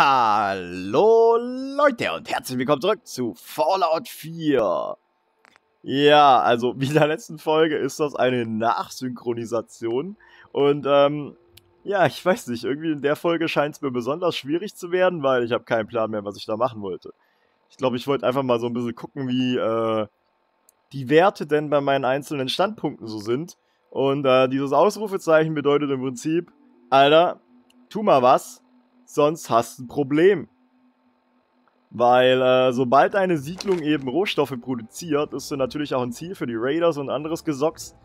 Hallo Leute und herzlich willkommen zurück zu Fallout 4. Ja, also wie in der letzten Folge ist das eine Nachsynchronisation und ähm, ja, ich weiß nicht, irgendwie in der Folge scheint es mir besonders schwierig zu werden, weil ich habe keinen Plan mehr, was ich da machen wollte. Ich glaube, ich wollte einfach mal so ein bisschen gucken, wie äh, die Werte denn bei meinen einzelnen Standpunkten so sind. Und äh, dieses Ausrufezeichen bedeutet im Prinzip, Alter, tu mal was, sonst hast du ein Problem. Weil äh, sobald eine Siedlung eben Rohstoffe produziert, ist sie natürlich auch ein Ziel für die Raiders und anderes Gesocks.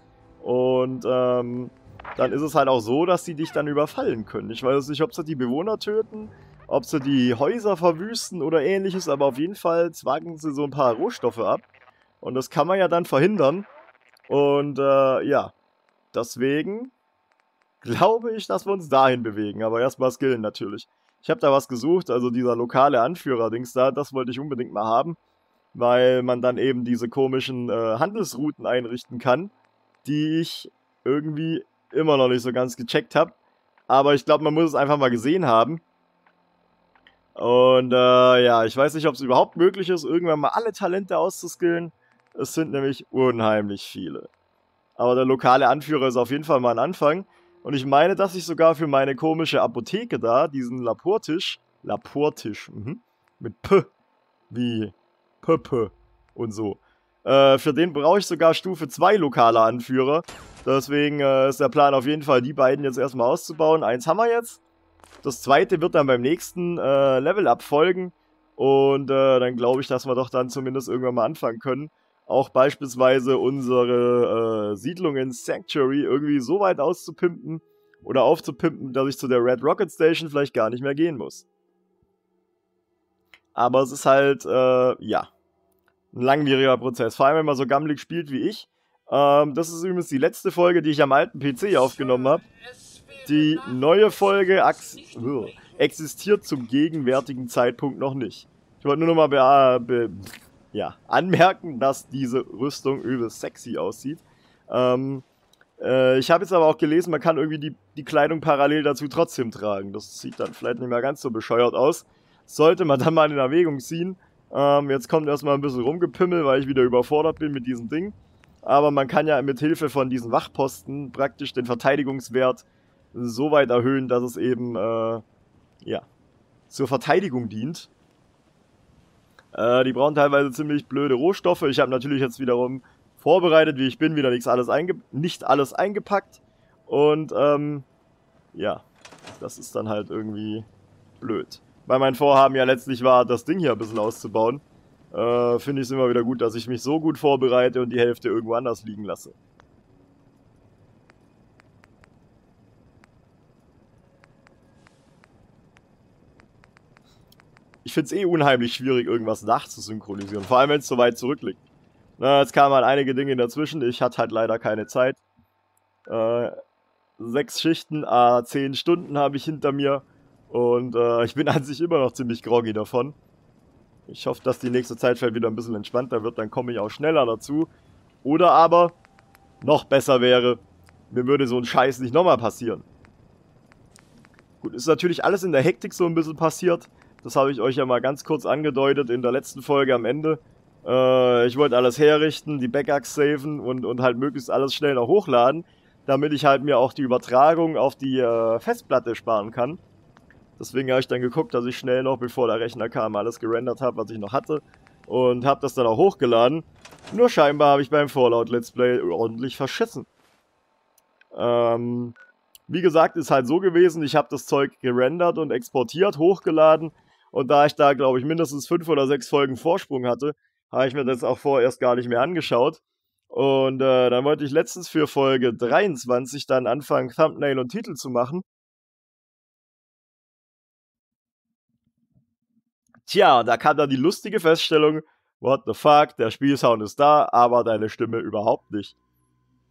Und ähm, dann ist es halt auch so, dass sie dich dann überfallen können. Ich weiß nicht, ob sie die Bewohner töten, ob sie die Häuser verwüsten oder ähnliches, aber auf jeden Fall zwacken sie so ein paar Rohstoffe ab. Und das kann man ja dann verhindern. Und äh, ja, deswegen glaube ich, dass wir uns dahin bewegen. Aber erstmal skillen natürlich. Ich habe da was gesucht, also dieser lokale Anführer-Dings da, das wollte ich unbedingt mal haben. Weil man dann eben diese komischen äh, Handelsrouten einrichten kann, die ich irgendwie immer noch nicht so ganz gecheckt habe. Aber ich glaube, man muss es einfach mal gesehen haben. Und äh, ja, ich weiß nicht, ob es überhaupt möglich ist, irgendwann mal alle Talente auszuskillen. Es sind nämlich unheimlich viele. Aber der lokale Anführer ist auf jeden Fall mal ein Anfang. Und ich meine, dass ich sogar für meine komische Apotheke da, diesen Laportisch, Laportisch, mhm, mit P, wie P, P und so. Äh, für den brauche ich sogar Stufe 2 lokale Anführer. Deswegen äh, ist der Plan auf jeden Fall, die beiden jetzt erstmal auszubauen. Eins haben wir jetzt. Das zweite wird dann beim nächsten äh, Level-Up folgen. Und äh, dann glaube ich, dass wir doch dann zumindest irgendwann mal anfangen können auch beispielsweise unsere äh, Siedlung in Sanctuary irgendwie so weit auszupimpen oder aufzupimpen, dass ich zu der Red Rocket Station vielleicht gar nicht mehr gehen muss. Aber es ist halt, äh, ja, ein langwieriger Prozess. Vor allem, wenn man so gammelig spielt wie ich. Ähm, das ist übrigens die letzte Folge, die ich am alten PC aufgenommen habe. Die neue Folge existiert zum gegenwärtigen Zeitpunkt noch nicht. Ich wollte nur noch mal be, be ja, anmerken, dass diese Rüstung übel sexy aussieht. Ähm, äh, ich habe jetzt aber auch gelesen, man kann irgendwie die, die Kleidung parallel dazu trotzdem tragen. Das sieht dann vielleicht nicht mehr ganz so bescheuert aus. Sollte man dann mal in Erwägung ziehen. Ähm, jetzt kommt erstmal ein bisschen rumgepimmel, weil ich wieder überfordert bin mit diesem Ding. Aber man kann ja mit Hilfe von diesen Wachposten praktisch den Verteidigungswert so weit erhöhen, dass es eben äh, ja, zur Verteidigung dient. Äh, die brauchen teilweise ziemlich blöde Rohstoffe. Ich habe natürlich jetzt wiederum vorbereitet, wie ich bin, wieder nichts alles nicht alles eingepackt. Und ähm, ja, das ist dann halt irgendwie blöd. Weil mein Vorhaben ja letztlich war, das Ding hier ein bisschen auszubauen. Äh, Finde ich es immer wieder gut, dass ich mich so gut vorbereite und die Hälfte irgendwo anders liegen lasse. Ich finde es eh unheimlich schwierig, irgendwas nachzusynchronisieren. Vor allem, wenn es so weit zurückliegt. Na, jetzt kamen halt einige Dinge dazwischen. Ich hatte halt leider keine Zeit. Äh, sechs Schichten, äh, zehn Stunden habe ich hinter mir. Und äh, ich bin an sich immer noch ziemlich groggy davon. Ich hoffe, dass die nächste Zeit vielleicht wieder ein bisschen entspannter wird. Dann komme ich auch schneller dazu. Oder aber, noch besser wäre, mir würde so ein Scheiß nicht nochmal passieren. Gut, ist natürlich alles in der Hektik so ein bisschen passiert. Das habe ich euch ja mal ganz kurz angedeutet in der letzten Folge am Ende. Äh, ich wollte alles herrichten, die Backups saven und, und halt möglichst alles schnell noch hochladen, damit ich halt mir auch die Übertragung auf die äh, Festplatte sparen kann. Deswegen habe ich dann geguckt, dass ich schnell noch, bevor der Rechner kam, alles gerendert habe, was ich noch hatte. Und habe das dann auch hochgeladen. Nur scheinbar habe ich beim Fallout Let's Play ordentlich verschissen. Ähm, wie gesagt, ist halt so gewesen, ich habe das Zeug gerendert und exportiert, hochgeladen und da ich da, glaube ich, mindestens fünf oder sechs Folgen Vorsprung hatte, habe ich mir das auch vorerst gar nicht mehr angeschaut. Und äh, dann wollte ich letztens für Folge 23 dann anfangen, Thumbnail und Titel zu machen. Tja, da kam dann die lustige Feststellung, what the fuck, der Spielsound ist da, aber deine Stimme überhaupt nicht.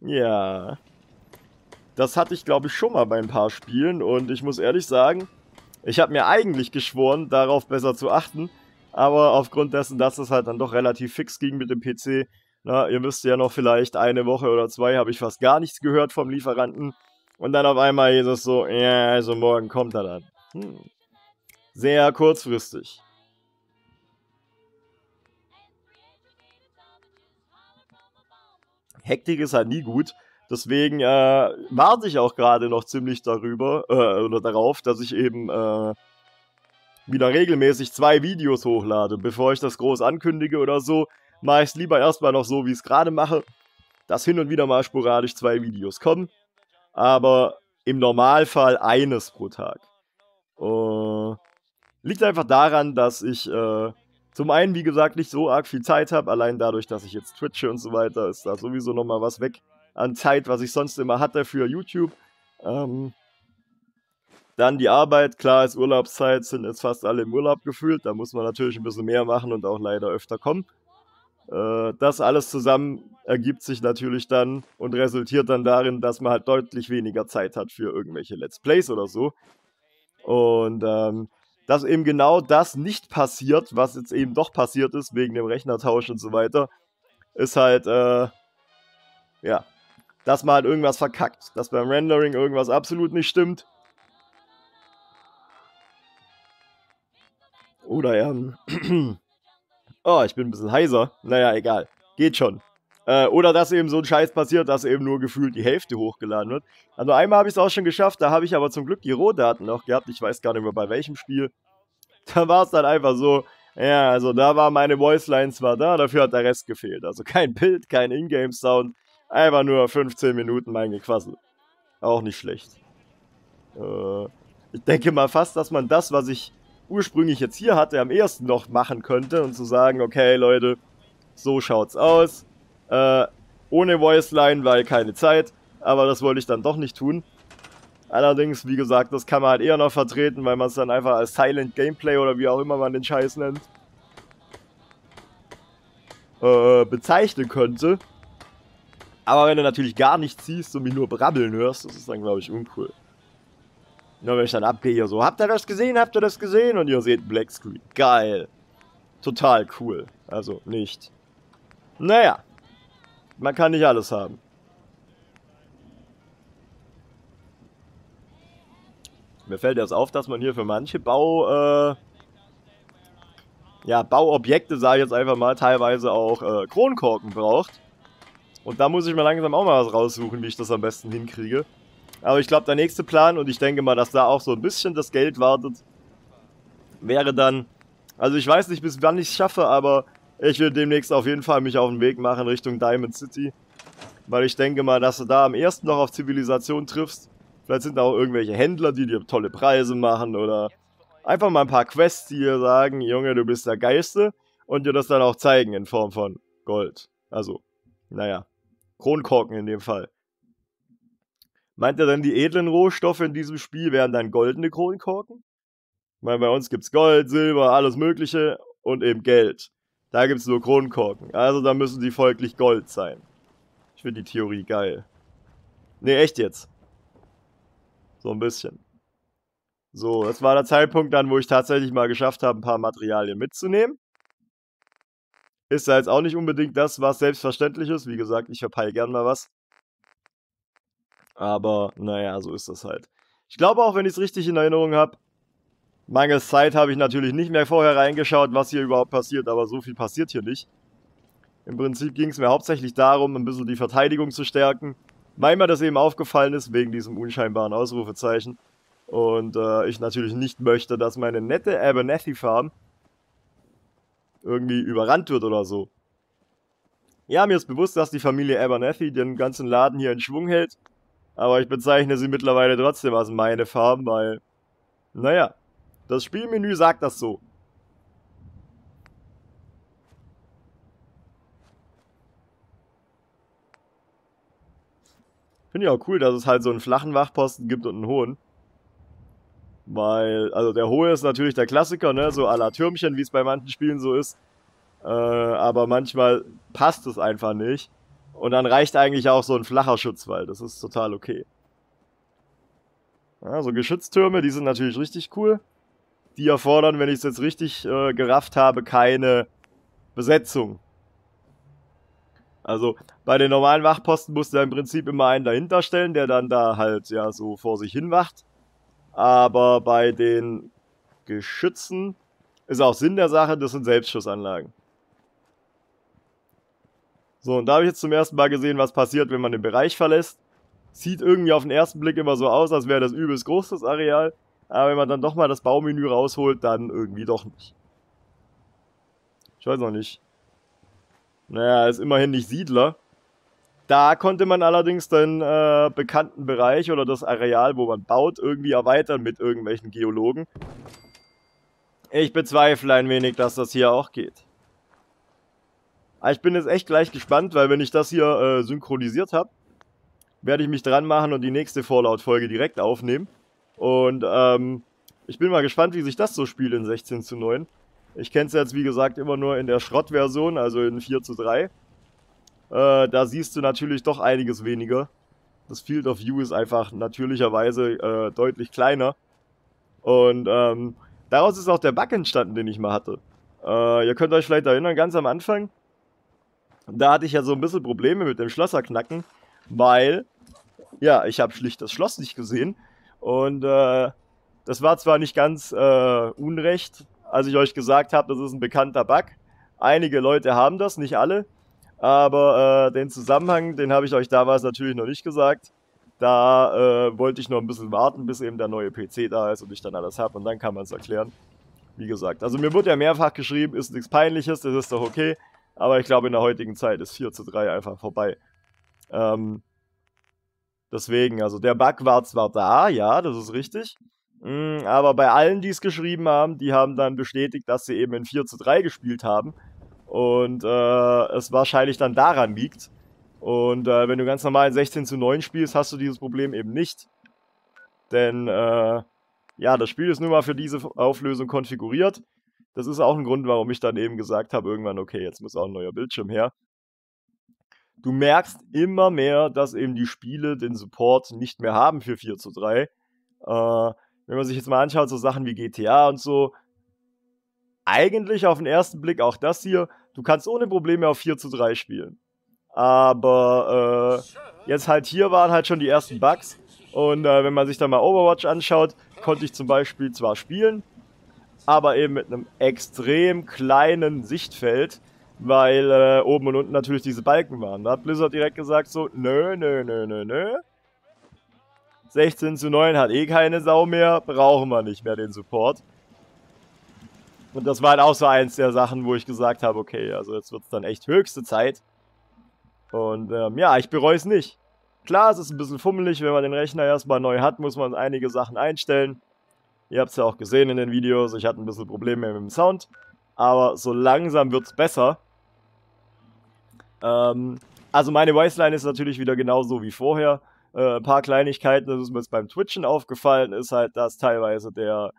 Ja. Das hatte ich, glaube ich, schon mal bei ein paar Spielen und ich muss ehrlich sagen, ich habe mir eigentlich geschworen, darauf besser zu achten, aber aufgrund dessen, dass es halt dann doch relativ fix ging mit dem PC, na, ihr wisst ja noch vielleicht eine Woche oder zwei habe ich fast gar nichts gehört vom Lieferanten und dann auf einmal es so, ja, also morgen kommt er dann. Hm. sehr kurzfristig. Hektik ist halt nie gut. Deswegen äh, warte ich auch gerade noch ziemlich darüber äh, oder darauf, dass ich eben äh, wieder regelmäßig zwei Videos hochlade. Bevor ich das groß ankündige oder so, mache ich es lieber erstmal noch so, wie ich es gerade mache, dass hin und wieder mal sporadisch zwei Videos kommen. Aber im Normalfall eines pro Tag. Uh, liegt einfach daran, dass ich äh, zum einen, wie gesagt, nicht so arg viel Zeit habe. Allein dadurch, dass ich jetzt twitche und so weiter, ist da sowieso nochmal was weg an Zeit, was ich sonst immer hatte für YouTube. Ähm, dann die Arbeit, klar, ist Urlaubszeit, sind jetzt fast alle im Urlaub gefühlt. Da muss man natürlich ein bisschen mehr machen und auch leider öfter kommen. Äh, das alles zusammen ergibt sich natürlich dann und resultiert dann darin, dass man halt deutlich weniger Zeit hat für irgendwelche Let's Plays oder so. Und ähm, dass eben genau das nicht passiert, was jetzt eben doch passiert ist, wegen dem Rechnertausch und so weiter, ist halt, äh, ja, dass man halt irgendwas verkackt. Dass beim Rendering irgendwas absolut nicht stimmt. Oder ja. oh, ich bin ein bisschen heiser. Naja, egal. Geht schon. Äh, oder dass eben so ein Scheiß passiert, dass eben nur gefühlt die Hälfte hochgeladen wird. Also einmal habe ich es auch schon geschafft, da habe ich aber zum Glück die Rohdaten noch gehabt. Ich weiß gar nicht mehr bei welchem Spiel. Da war es dann einfach so, ja, also da war meine Voiceline zwar da, dafür hat der Rest gefehlt. Also kein Bild, kein Ingame-Sound, einfach nur 15 Minuten mein Gequassel. Auch nicht schlecht. Äh, ich denke mal fast, dass man das, was ich ursprünglich jetzt hier hatte, am ehesten noch machen könnte und zu sagen, okay Leute, so schaut's aus äh, ohne Voiceline, weil keine Zeit. Aber das wollte ich dann doch nicht tun. Allerdings, wie gesagt, das kann man halt eher noch vertreten, weil man es dann einfach als Silent Gameplay oder wie auch immer man den Scheiß nennt, äh, bezeichnen könnte. Aber wenn du natürlich gar nichts siehst und mich nur brabbeln hörst, das ist dann, glaube ich, uncool. Nur wenn ich dann abgehe, so, habt ihr das gesehen, habt ihr das gesehen? Und ihr seht Black Screen. Geil. Total cool. Also, nicht. Naja. Man kann nicht alles haben. Mir fällt erst auf, dass man hier für manche Bau, äh, ja, Bauobjekte, sage ich jetzt einfach mal, teilweise auch äh, Kronkorken braucht. Und da muss ich mir langsam auch mal was raussuchen, wie ich das am besten hinkriege. Aber ich glaube, der nächste Plan, und ich denke mal, dass da auch so ein bisschen das Geld wartet, wäre dann, also ich weiß nicht, bis wann ich es schaffe, aber ich will demnächst auf jeden Fall mich auf den Weg machen Richtung Diamond City. Weil ich denke mal, dass du da am ersten noch auf Zivilisation triffst. Vielleicht sind da auch irgendwelche Händler, die dir tolle Preise machen oder einfach mal ein paar Quests, die dir sagen, Junge, du bist der Geiste und dir das dann auch zeigen in Form von Gold. Also, naja, Kronkorken in dem Fall. Meint ihr denn, die edlen Rohstoffe in diesem Spiel wären dann goldene Kronkorken? Weil bei uns gibt's Gold, Silber, alles Mögliche und eben Geld. Da gibt es nur Kronkorken. Also da müssen die folglich Gold sein. Ich finde die Theorie geil. Ne, echt jetzt. So ein bisschen. So, das war der Zeitpunkt dann, wo ich tatsächlich mal geschafft habe, ein paar Materialien mitzunehmen. Ist da jetzt auch nicht unbedingt das, was selbstverständlich ist. Wie gesagt, ich verpeile gern mal was. Aber, naja, so ist das halt. Ich glaube auch, wenn ich es richtig in Erinnerung habe, Mangels Zeit habe ich natürlich nicht mehr vorher reingeschaut, was hier überhaupt passiert, aber so viel passiert hier nicht. Im Prinzip ging es mir hauptsächlich darum, ein bisschen die Verteidigung zu stärken. Weil mir das eben aufgefallen ist, wegen diesem unscheinbaren Ausrufezeichen. Und äh, ich natürlich nicht möchte, dass meine nette Abernathy-Farm irgendwie überrannt wird oder so. Ja, mir ist bewusst, dass die Familie Abernathy den ganzen Laden hier in Schwung hält. Aber ich bezeichne sie mittlerweile trotzdem als meine Farm, weil, naja, das Spielmenü sagt das so. Finde ich auch cool, dass es halt so einen flachen Wachposten gibt und einen hohen. Weil, also der hohe ist natürlich der Klassiker, ne, so à la Türmchen, wie es bei manchen Spielen so ist. Äh, aber manchmal passt es einfach nicht. Und dann reicht eigentlich auch so ein flacher Schutzwall. Das ist total okay. Ja, so Geschütztürme, die sind natürlich richtig cool die erfordern, wenn ich es jetzt richtig äh, gerafft habe, keine Besetzung. Also bei den normalen Wachposten musst du im Prinzip immer einen dahinter stellen, der dann da halt ja so vor sich hin wacht. Aber bei den Geschützen. Ist auch Sinn der Sache, das sind Selbstschussanlagen. So, und da habe ich jetzt zum ersten Mal gesehen, was passiert, wenn man den Bereich verlässt. Sieht irgendwie auf den ersten Blick immer so aus, als wäre das übelst groß, das Areal. Aber wenn man dann doch mal das Baumenü rausholt, dann irgendwie doch nicht. Ich weiß noch nicht. Naja, ist immerhin nicht Siedler. Da konnte man allerdings den äh, bekannten Bereich oder das Areal, wo man baut, irgendwie erweitern mit irgendwelchen Geologen. Ich bezweifle ein wenig, dass das hier auch geht. Aber ich bin jetzt echt gleich gespannt, weil wenn ich das hier äh, synchronisiert habe, werde ich mich dran machen und die nächste Fallout-Folge direkt aufnehmen. Und ähm, ich bin mal gespannt, wie sich das so spielt in 16 zu 9. Ich kenne es jetzt, wie gesagt, immer nur in der Schrottversion, also in 4 zu 3. Äh, da siehst du natürlich doch einiges weniger. Das Field of View ist einfach natürlicherweise äh, deutlich kleiner. Und ähm, daraus ist auch der Bug entstanden, den ich mal hatte. Äh, ihr könnt euch vielleicht erinnern, ganz am Anfang da hatte ich ja so ein bisschen Probleme mit dem Schlosserknacken, weil, ja, ich habe schlicht das Schloss nicht gesehen. Und äh, das war zwar nicht ganz äh, unrecht, als ich euch gesagt habe, das ist ein bekannter Bug. Einige Leute haben das, nicht alle. Aber äh, den Zusammenhang, den habe ich euch damals natürlich noch nicht gesagt. Da äh, wollte ich noch ein bisschen warten, bis eben der neue PC da ist und ich dann alles habe und dann kann man es erklären. Wie gesagt, also mir wurde ja mehrfach geschrieben, ist nichts Peinliches, das ist doch okay. Aber ich glaube, in der heutigen Zeit ist 4 zu 3 einfach vorbei. Ähm, deswegen, also der Bug war zwar da, ja, das ist richtig. Mh, mm, aber bei allen, die es geschrieben haben, die haben dann bestätigt, dass sie eben in 4 zu 3 gespielt haben. Und äh, es wahrscheinlich dann daran liegt. Und äh, wenn du ganz normal in 16 zu 9 spielst, hast du dieses Problem eben nicht. Denn äh, ja, das Spiel ist nun mal für diese Auflösung konfiguriert. Das ist auch ein Grund, warum ich dann eben gesagt habe, irgendwann, okay, jetzt muss auch ein neuer Bildschirm her. Du merkst immer mehr, dass eben die Spiele den Support nicht mehr haben für 4 zu 3. Äh, wenn man sich jetzt mal anschaut, so Sachen wie GTA und so, eigentlich auf den ersten Blick auch das hier, du kannst ohne Probleme auf 4 zu 3 spielen. Aber äh, jetzt halt hier waren halt schon die ersten Bugs. Und äh, wenn man sich dann mal Overwatch anschaut, konnte ich zum Beispiel zwar spielen, aber eben mit einem extrem kleinen Sichtfeld, weil äh, oben und unten natürlich diese Balken waren. Da hat Blizzard direkt gesagt so, nö, nö, nö, nö, nö. 16 zu 9 hat eh keine Sau mehr, brauchen wir nicht mehr den Support. Und das war halt auch so eins der Sachen, wo ich gesagt habe, okay, also jetzt wird es dann echt höchste Zeit. Und ähm, ja, ich bereue es nicht. Klar, es ist ein bisschen fummelig, wenn man den Rechner erstmal neu hat, muss man einige Sachen einstellen. Ihr habt es ja auch gesehen in den Videos, ich hatte ein bisschen Probleme mit dem Sound. Aber so langsam wird es besser. Ähm, also meine Voiceline ist natürlich wieder genauso wie vorher. Äh, ein paar Kleinigkeiten, das ist mir jetzt beim Twitchen aufgefallen, ist halt, dass teilweise der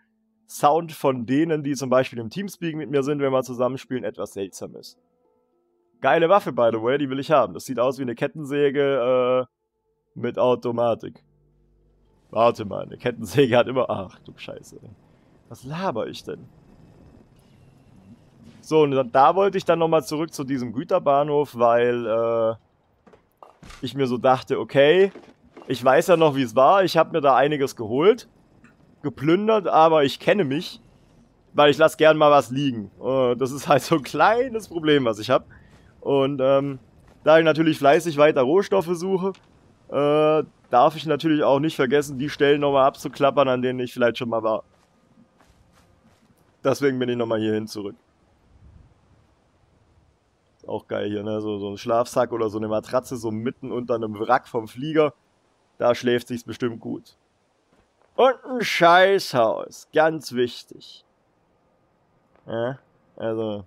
Sound von denen, die zum Beispiel im Teamspeak mit mir sind, wenn wir zusammenspielen, etwas seltsam ist. Geile Waffe, by the way, die will ich haben. Das sieht aus wie eine Kettensäge äh, mit Automatik. Warte mal, eine Kettensäge hat immer... Ach du Scheiße. Was laber ich denn? So, und da wollte ich dann nochmal zurück zu diesem Güterbahnhof, weil äh, ich mir so dachte, okay, ich weiß ja noch, wie es war. Ich habe mir da einiges geholt, geplündert, aber ich kenne mich, weil ich lasse gern mal was liegen. Uh, das ist halt so ein kleines Problem, was ich habe. Und ähm, da ich natürlich fleißig weiter Rohstoffe suche, äh, darf ich natürlich auch nicht vergessen, die Stellen nochmal abzuklappern, an denen ich vielleicht schon mal war. Deswegen bin ich nochmal hierhin zurück. Ist auch geil hier, ne? So, so ein Schlafsack oder so eine Matratze so mitten unter einem Wrack vom Flieger. Da schläft sich's bestimmt gut. Und ein Scheißhaus. Ganz wichtig. Ja, also.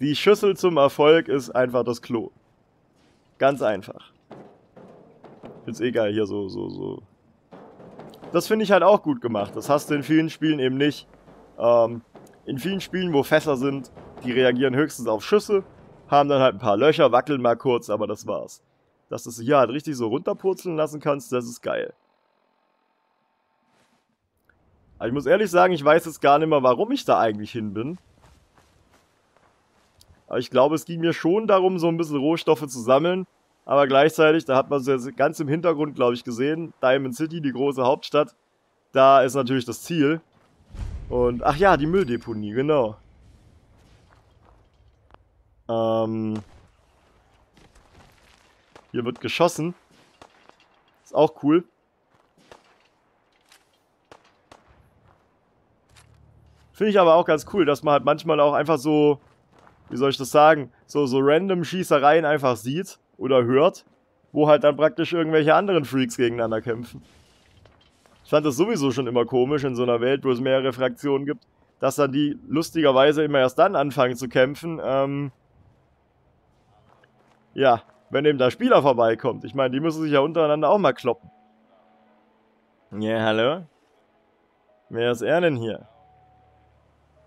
Die Schüssel zum Erfolg ist einfach das Klo. Ganz einfach. Ist egal, hier so, so, so. Das finde ich halt auch gut gemacht. Das hast du in vielen Spielen eben nicht. Ähm, in vielen Spielen, wo Fässer sind, die reagieren höchstens auf Schüsse, haben dann halt ein paar Löcher, wackeln mal kurz, aber das war's. Dass du es hier halt richtig so runterpurzeln lassen kannst, das ist geil. Aber ich muss ehrlich sagen, ich weiß jetzt gar nicht mehr, warum ich da eigentlich hin bin. Aber ich glaube, es ging mir schon darum, so ein bisschen Rohstoffe zu sammeln aber gleichzeitig, da hat man es jetzt ganz im Hintergrund, glaube ich, gesehen, Diamond City, die große Hauptstadt. Da ist natürlich das Ziel. Und, ach ja, die Mülldeponie, genau. Ähm, hier wird geschossen. Ist auch cool. Finde ich aber auch ganz cool, dass man halt manchmal auch einfach so, wie soll ich das sagen, so, so random Schießereien einfach sieht oder hört, wo halt dann praktisch irgendwelche anderen Freaks gegeneinander kämpfen. Ich fand das sowieso schon immer komisch in so einer Welt, wo es mehrere Fraktionen gibt, dass dann die lustigerweise immer erst dann anfangen zu kämpfen, ähm, ja, wenn eben der Spieler vorbeikommt. Ich meine, die müssen sich ja untereinander auch mal kloppen. Ja, hallo? Wer ist er denn hier?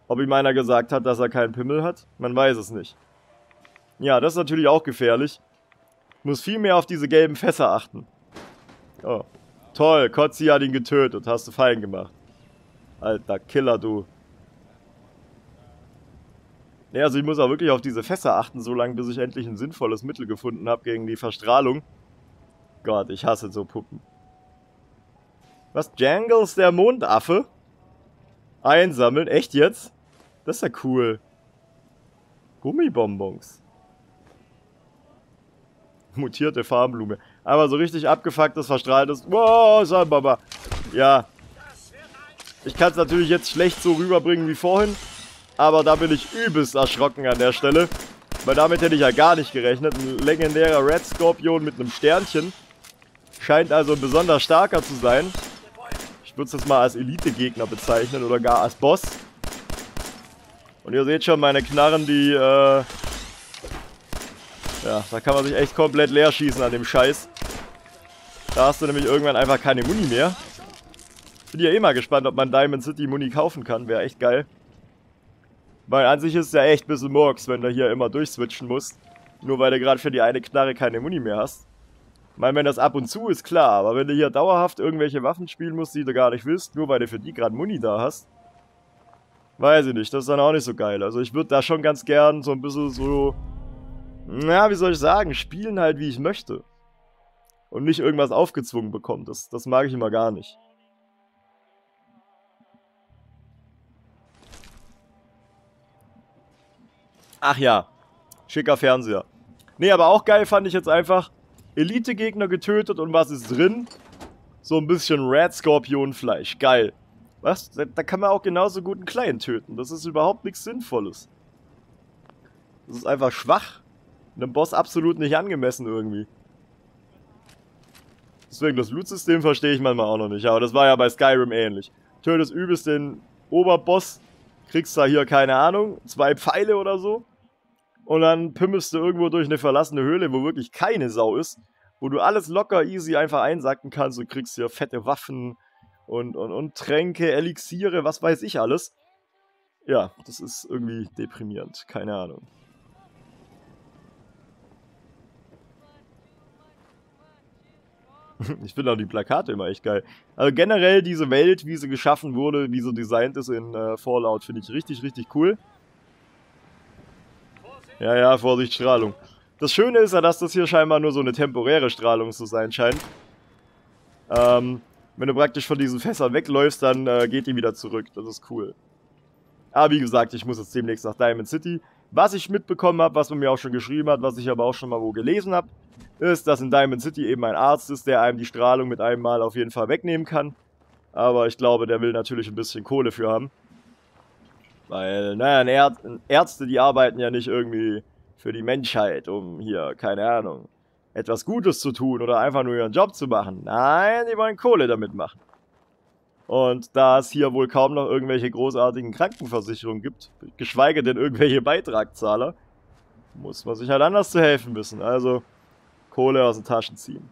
Ob ihm einer gesagt hat, dass er keinen Pimmel hat? Man weiß es nicht. Ja, das ist natürlich auch gefährlich. Muss viel mehr auf diese gelben Fässer achten. Oh. Toll, Kotzi hat ihn getötet. Hast du fein gemacht. Alter Killer, du. Ne, also ich muss auch wirklich auf diese Fässer achten, solange bis ich endlich ein sinnvolles Mittel gefunden habe gegen die Verstrahlung. Gott, ich hasse so Puppen. Was? Jangles, der Mondaffe? Einsammeln? Echt jetzt? Das ist ja cool. Gummibonbons. Mutierte Farbenblume. Aber so richtig abgefucktes, verstrahltes... Wow, Salbaba. Ja. Ich kann es natürlich jetzt schlecht so rüberbringen wie vorhin. Aber da bin ich übelst erschrocken an der Stelle. Weil damit hätte ich ja gar nicht gerechnet. Ein legendärer Red Scorpion mit einem Sternchen. Scheint also ein besonders starker zu sein. Ich würde es jetzt mal als Elite-Gegner bezeichnen oder gar als Boss. Und ihr seht schon, meine Knarren, die, äh... Ja, da kann man sich echt komplett leer schießen an dem Scheiß. Da hast du nämlich irgendwann einfach keine Muni mehr. Bin ja eh mal gespannt, ob man Diamond City Muni kaufen kann. Wäre echt geil. Weil an sich ist es ja echt ein bisschen Murks, wenn du hier immer durchswitchen musst. Nur weil du gerade für die eine Knarre keine Muni mehr hast. Ich meine, wenn das ab und zu ist, klar. Aber wenn du hier dauerhaft irgendwelche Waffen spielen musst, die du gar nicht willst, nur weil du für die gerade Muni da hast. Weiß ich nicht, das ist dann auch nicht so geil. Also ich würde da schon ganz gern so ein bisschen so... Na, wie soll ich sagen? Spielen halt, wie ich möchte. Und nicht irgendwas aufgezwungen bekommen. Das, das mag ich immer gar nicht. Ach ja, schicker Fernseher. Nee, aber auch geil fand ich jetzt einfach, Elite-Gegner getötet und was ist drin? So ein bisschen Red Scorpion-Fleisch. Geil. Was? Da, kann man auch genauso gut einen Kleinen töten. Das ist überhaupt nichts Sinnvolles. Das ist einfach schwach. Einem Boss absolut nicht angemessen irgendwie. Deswegen, das Loot-System verstehe ich manchmal auch noch nicht. Aber das war ja bei Skyrim ähnlich. Tötest übelst den Oberboss, kriegst da hier, keine Ahnung, zwei Pfeile oder so. Und dann pimmelst du irgendwo durch eine verlassene Höhle, wo wirklich keine Sau ist, wo du alles locker easy einfach einsacken kannst und kriegst hier fette Waffen und, und, und Tränke, Elixiere, was weiß ich alles. Ja, das ist irgendwie deprimierend, keine Ahnung. Ich finde auch die Plakate immer echt geil. Also generell diese Welt, wie sie geschaffen wurde, wie sie designt ist in äh, Fallout, finde ich richtig, richtig cool. Ja, ja, Vorsicht, Strahlung. Das Schöne ist ja, dass das hier scheinbar nur so eine temporäre Strahlung zu sein scheint. Ähm, wenn du praktisch von diesen Fässern wegläufst, dann äh, geht die wieder zurück. Das ist cool. Aber wie gesagt, ich muss jetzt demnächst nach Diamond City. Was ich mitbekommen habe, was man mir auch schon geschrieben hat, was ich aber auch schon mal wo gelesen habe, ist, dass in Diamond City eben ein Arzt ist, der einem die Strahlung mit einem Mal auf jeden Fall wegnehmen kann. Aber ich glaube, der will natürlich ein bisschen Kohle für haben. Weil, naja, Ärzte, die arbeiten ja nicht irgendwie für die Menschheit, um hier, keine Ahnung, etwas Gutes zu tun oder einfach nur ihren Job zu machen. Nein, die wollen Kohle damit machen. Und da es hier wohl kaum noch irgendwelche großartigen Krankenversicherungen gibt, geschweige denn irgendwelche Beitragzahler, muss man sich halt anders zu helfen wissen. Also Kohle aus den Taschen ziehen.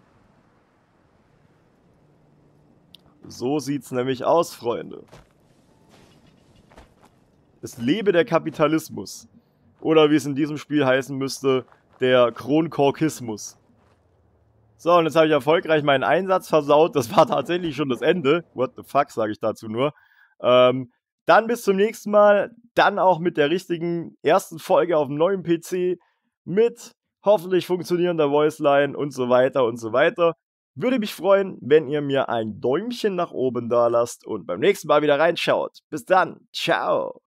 So sieht's nämlich aus, Freunde. Es lebe der Kapitalismus. Oder wie es in diesem Spiel heißen müsste, der Kronkorkismus. So, und jetzt habe ich erfolgreich meinen Einsatz versaut. Das war tatsächlich schon das Ende. What the fuck, sage ich dazu nur. Ähm, dann bis zum nächsten Mal. Dann auch mit der richtigen ersten Folge auf dem neuen PC. Mit hoffentlich funktionierender Voiceline und so weiter und so weiter. Würde mich freuen, wenn ihr mir ein Däumchen nach oben da lasst und beim nächsten Mal wieder reinschaut. Bis dann, ciao.